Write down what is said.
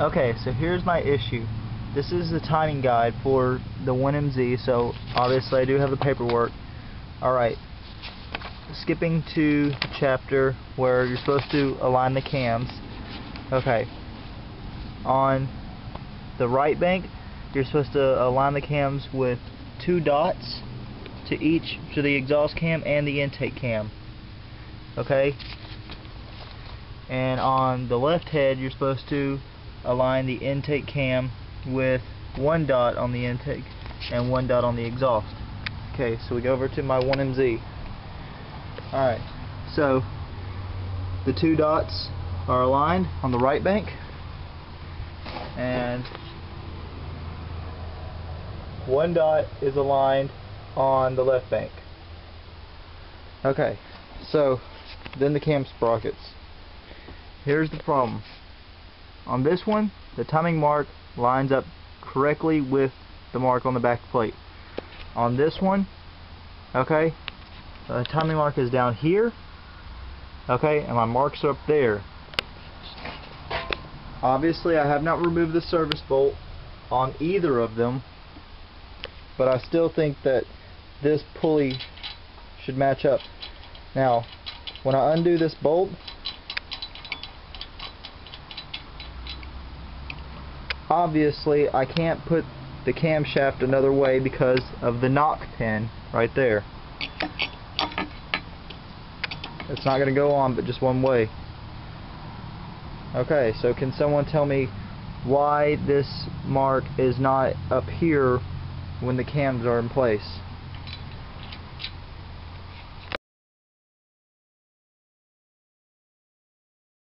Okay, so here's my issue. This is the timing guide for the 1MZ, so obviously I do have the paperwork. Alright, skipping to the chapter where you're supposed to align the cams. Okay, on the right bank, you're supposed to align the cams with two dots to each, to the exhaust cam and the intake cam. Okay? And on the left head, you're supposed to align the intake cam with one dot on the intake and one dot on the exhaust. Okay, so we go over to my 1MZ. Alright, so the two dots are aligned on the right bank and one dot is aligned on the left bank. Okay, so then the cam sprockets. Here's the problem. On this one, the timing mark lines up correctly with the mark on the back plate. On this one, okay, the timing mark is down here, okay, and my marks up there. Obviously, I have not removed the service bolt on either of them, but I still think that this pulley should match up. Now, when I undo this bolt, obviously I can't put the camshaft another way because of the knock pin right there. It's not going to go on but just one way. Okay, so can someone tell me why this mark is not up here when the cams are in place?